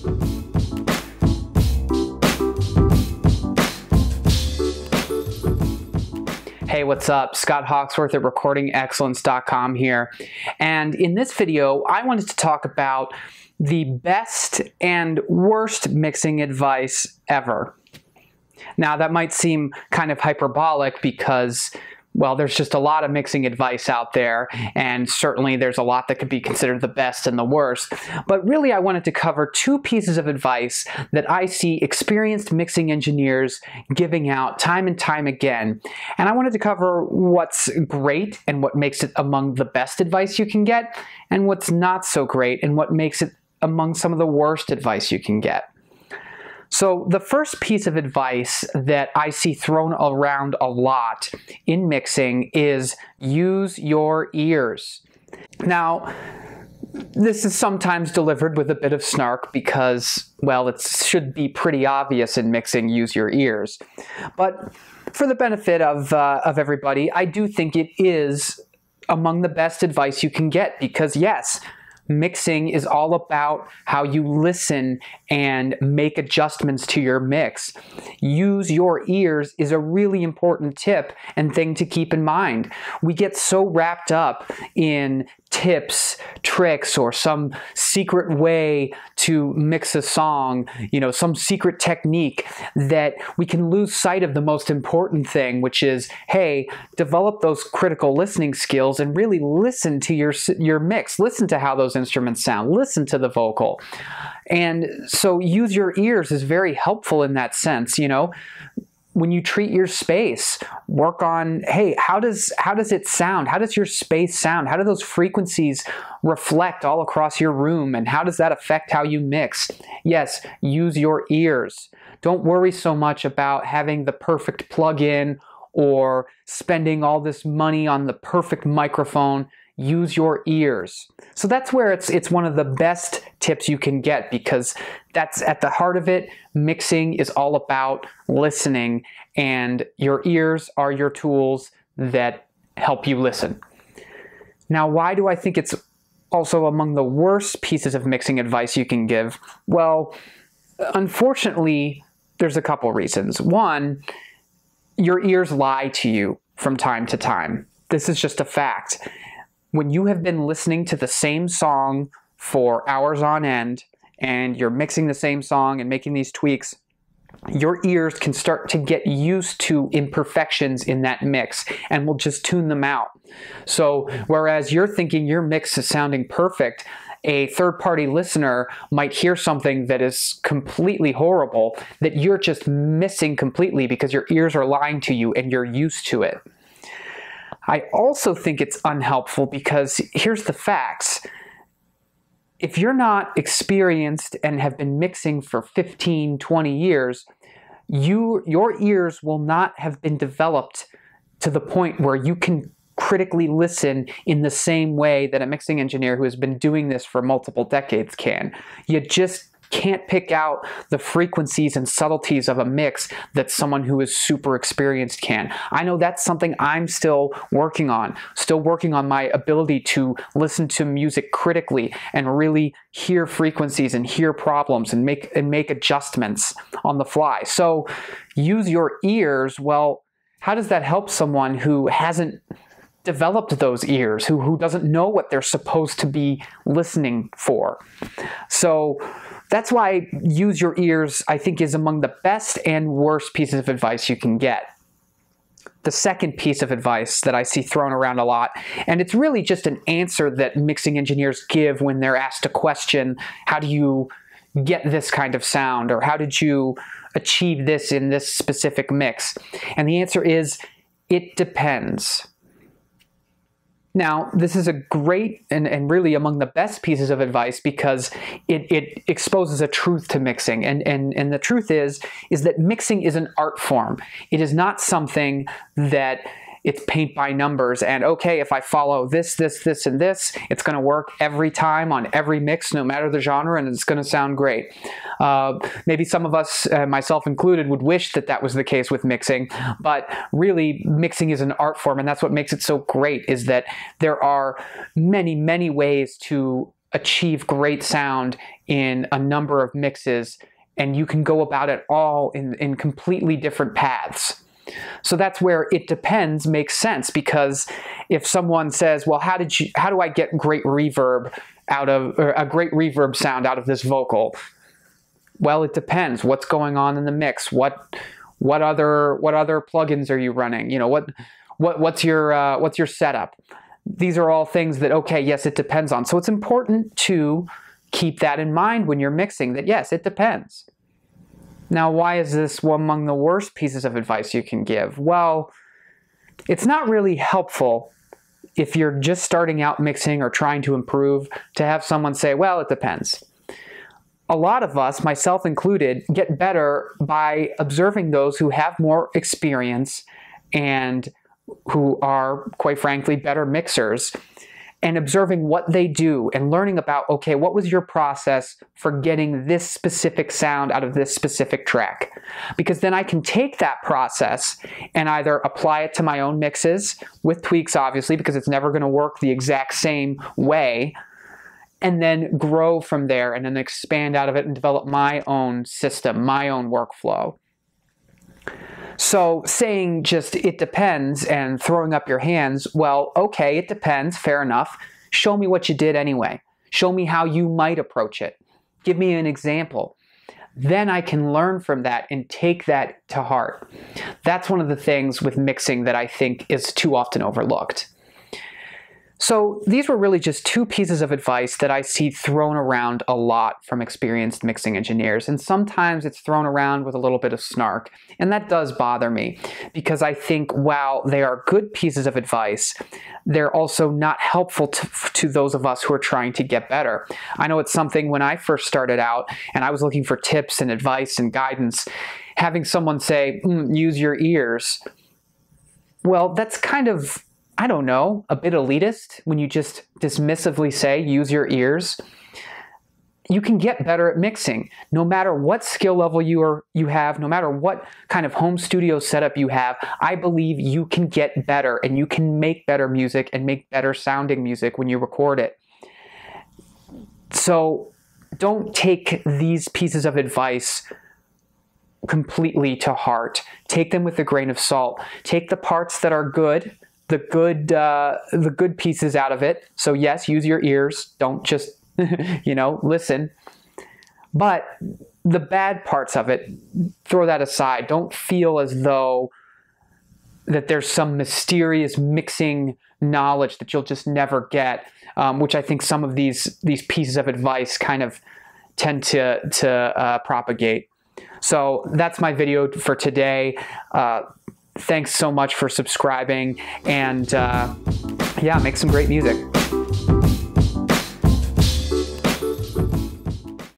Hey, what's up? Scott Hawksworth at RecordingExcellence.com here. And in this video, I wanted to talk about the best and worst mixing advice ever. Now, that might seem kind of hyperbolic because well, there's just a lot of mixing advice out there, and certainly there's a lot that could be considered the best and the worst. But really, I wanted to cover two pieces of advice that I see experienced mixing engineers giving out time and time again. And I wanted to cover what's great and what makes it among the best advice you can get, and what's not so great and what makes it among some of the worst advice you can get. So, the first piece of advice that I see thrown around a lot in mixing is use your ears. Now, this is sometimes delivered with a bit of snark because, well, it should be pretty obvious in mixing, use your ears. But for the benefit of, uh, of everybody, I do think it is among the best advice you can get because, yes, mixing is all about how you listen and make adjustments to your mix. Use your ears is a really important tip and thing to keep in mind. We get so wrapped up in tips, tricks, or some secret way to mix a song, you know, some secret technique that we can lose sight of the most important thing, which is, hey, develop those critical listening skills and really listen to your your mix, listen to how those instruments sound, listen to the vocal. And so use your ears is very helpful in that sense, you know when you treat your space work on hey how does how does it sound? How does your space sound? How do those frequencies reflect all across your room and how does that affect how you mix? Yes use your ears. Don't worry so much about having the perfect plug-in or spending all this money on the perfect microphone use your ears. So that's where it's it's one of the best tips you can get because that's at the heart of it. Mixing is all about listening and your ears are your tools that help you listen. Now, why do I think it's also among the worst pieces of mixing advice you can give? Well, unfortunately, there's a couple reasons. One, your ears lie to you from time to time. This is just a fact when you have been listening to the same song for hours on end and you're mixing the same song and making these tweaks, your ears can start to get used to imperfections in that mix and will just tune them out. So, whereas you're thinking your mix is sounding perfect, a third party listener might hear something that is completely horrible that you're just missing completely because your ears are lying to you and you're used to it. I also think it's unhelpful because here's the facts. If you're not experienced and have been mixing for 15, 20 years, you your ears will not have been developed to the point where you can critically listen in the same way that a mixing engineer who has been doing this for multiple decades can. You just can't pick out the frequencies and subtleties of a mix that someone who is super experienced can. I know that's something I'm still working on, still working on my ability to listen to music critically and really hear frequencies and hear problems and make and make adjustments on the fly. So use your ears. Well, how does that help someone who hasn't developed those ears, who, who doesn't know what they're supposed to be listening for? So that's why use your ears, I think, is among the best and worst pieces of advice you can get. The second piece of advice that I see thrown around a lot, and it's really just an answer that mixing engineers give when they're asked a question How do you get this kind of sound? Or how did you achieve this in this specific mix? And the answer is it depends. Now, this is a great and, and really among the best pieces of advice because it, it exposes a truth to mixing. And, and, and the truth is, is that mixing is an art form. It is not something that it's paint by numbers and okay if i follow this this this and this it's going to work every time on every mix no matter the genre and it's going to sound great uh, maybe some of us uh, myself included would wish that that was the case with mixing but really mixing is an art form and that's what makes it so great is that there are many many ways to achieve great sound in a number of mixes and you can go about it all in, in completely different paths. So that's where it depends makes sense because if someone says, "Well, how did you how do I get great reverb out of a great reverb sound out of this vocal?" Well, it depends. What's going on in the mix? What what other what other plugins are you running? You know, what what what's your uh, what's your setup? These are all things that okay, yes, it depends on. So it's important to keep that in mind when you're mixing that yes, it depends. Now, why is this among the worst pieces of advice you can give? Well, it's not really helpful if you're just starting out mixing or trying to improve to have someone say, well, it depends. A lot of us, myself included, get better by observing those who have more experience and who are, quite frankly, better mixers and observing what they do and learning about, okay, what was your process for getting this specific sound out of this specific track? Because then I can take that process and either apply it to my own mixes with tweaks, obviously, because it's never going to work the exact same way, and then grow from there and then expand out of it and develop my own system, my own workflow. So saying just it depends and throwing up your hands, well, okay, it depends, fair enough. Show me what you did anyway. Show me how you might approach it. Give me an example. Then I can learn from that and take that to heart. That's one of the things with mixing that I think is too often overlooked. So these were really just two pieces of advice that I see thrown around a lot from experienced mixing engineers. And sometimes it's thrown around with a little bit of snark. And that does bother me because I think while they are good pieces of advice, they're also not helpful to, to those of us who are trying to get better. I know it's something when I first started out and I was looking for tips and advice and guidance, having someone say, mm, use your ears. Well, that's kind of I don't know, a bit elitist when you just dismissively say, use your ears. You can get better at mixing no matter what skill level you are you have, no matter what kind of home studio setup you have. I believe you can get better and you can make better music and make better sounding music when you record it. So don't take these pieces of advice completely to heart. Take them with a grain of salt. Take the parts that are good the good uh, the good pieces out of it. So yes, use your ears. Don't just you know listen. But the bad parts of it, throw that aside. Don't feel as though that there's some mysterious mixing knowledge that you'll just never get, um, which I think some of these these pieces of advice kind of tend to to uh, propagate. So that's my video for today. Uh, thanks so much for subscribing and uh, yeah, make some great music.